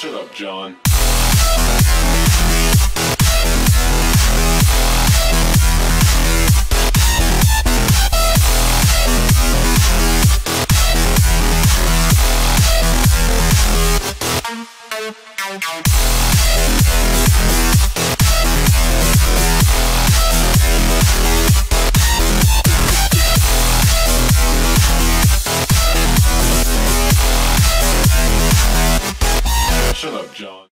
Shut up, John. Shut up, John.